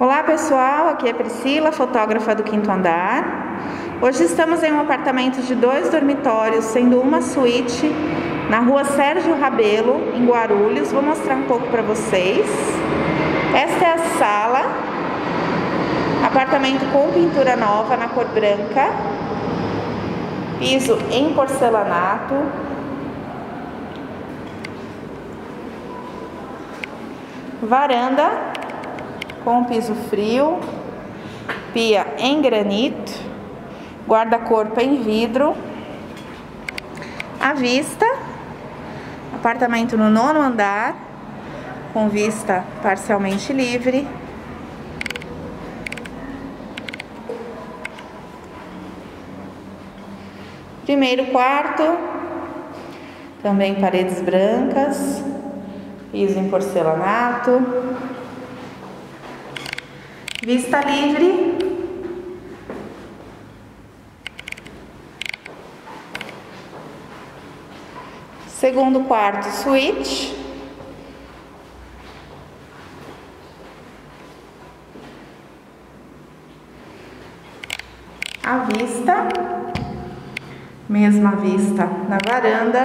Olá pessoal, aqui é Priscila, fotógrafa do quinto andar. Hoje estamos em um apartamento de dois dormitórios, sendo uma suíte na rua Sérgio Rabelo, em Guarulhos. Vou mostrar um pouco para vocês. Esta é a sala, apartamento com pintura nova na cor branca, piso em porcelanato, varanda com piso frio, pia em granito, guarda-corpo em vidro, à vista, apartamento no nono andar, com vista parcialmente livre. Primeiro quarto, também paredes brancas, piso em porcelanato, Vista livre. Segundo quarto, suíte. A vista, mesma vista na varanda.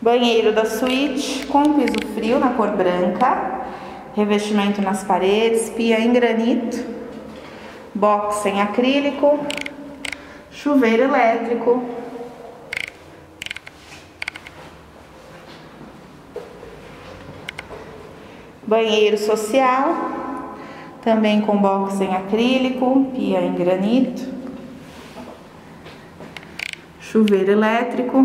Banheiro da suíte com piso frio na cor branca revestimento nas paredes, pia em granito, box em acrílico, chuveiro elétrico, banheiro social, também com box em acrílico, pia em granito, chuveiro elétrico.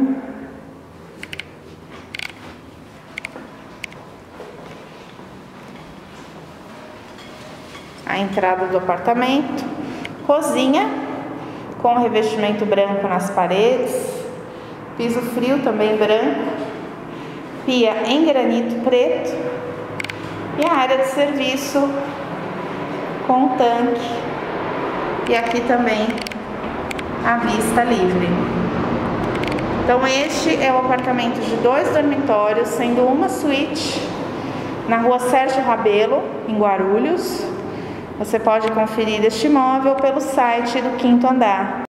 A entrada do apartamento, cozinha com revestimento branco nas paredes, piso frio também branco, pia em granito preto e a área de serviço com tanque e aqui também a vista livre. Então este é o apartamento de dois dormitórios, sendo uma suíte na rua Sérgio Rabelo, em Guarulhos, você pode conferir este imóvel pelo site do Quinto Andar.